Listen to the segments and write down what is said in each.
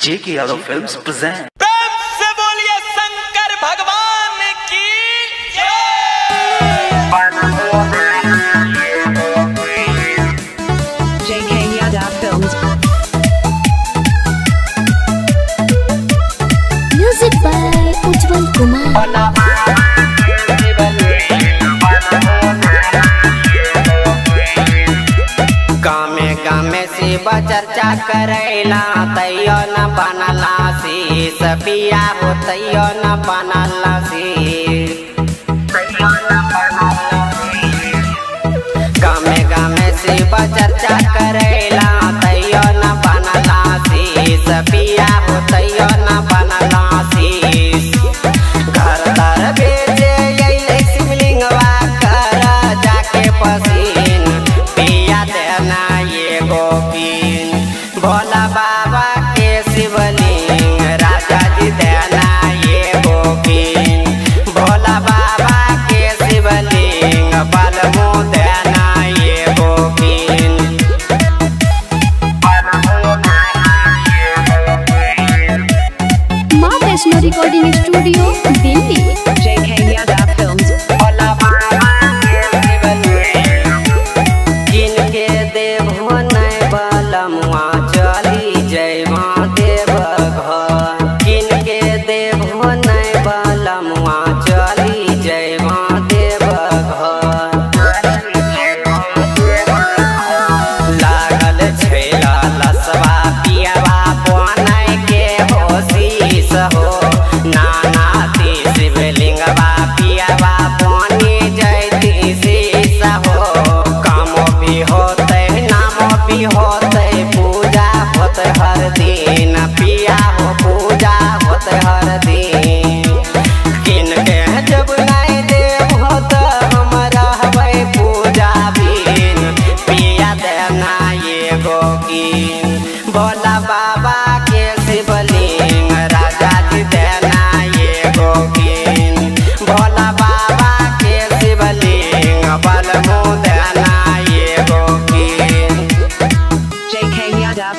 J.K. Yadav Films present. गामे चर्चा करेला, तैयो न बनला शीस पिया हो, तैयो न बनला गामे गामे शिव चर्चा करैला। भोला बाबा के शिवलिंग राजा जी देना ये गोपीन भोला बाबा के शिवलिंग बलमु देना ये गोपीन माँ वैष्णो रिकॉर्डिंग स्टूडियो, दिल्ली। होते पूजा, होते हर दिन। पिया हो पूजा, होते हर दिन। किनके जब नहीं देव होत, हम रह पूजा बिन पिया देना ये गोकीन भोला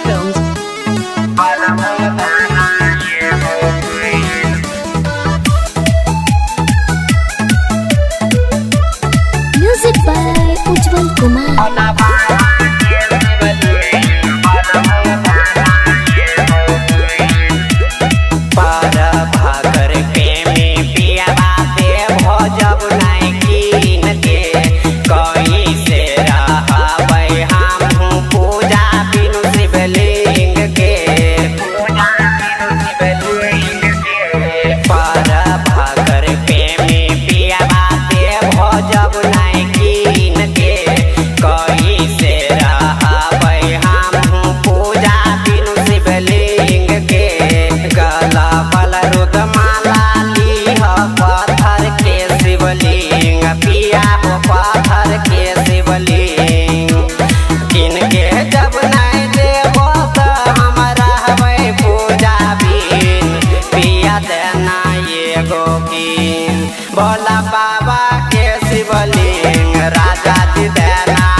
Films. ये गोकीन भोला बाबा के शिवलिंग राजा जी देना।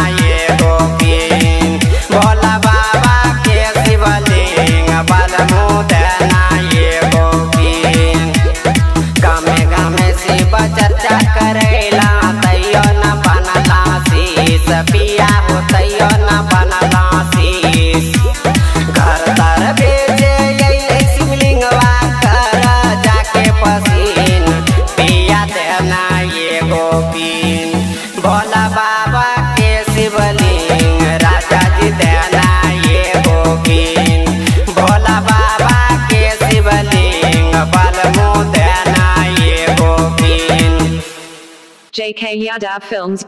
भोला बाबा के शिवलिंग राजा जी देना ये गोपीन भोला बाबा के शिवलिंग, बलमु देना ये गोपीन JK Yada Films.